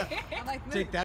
I'm like, Take that.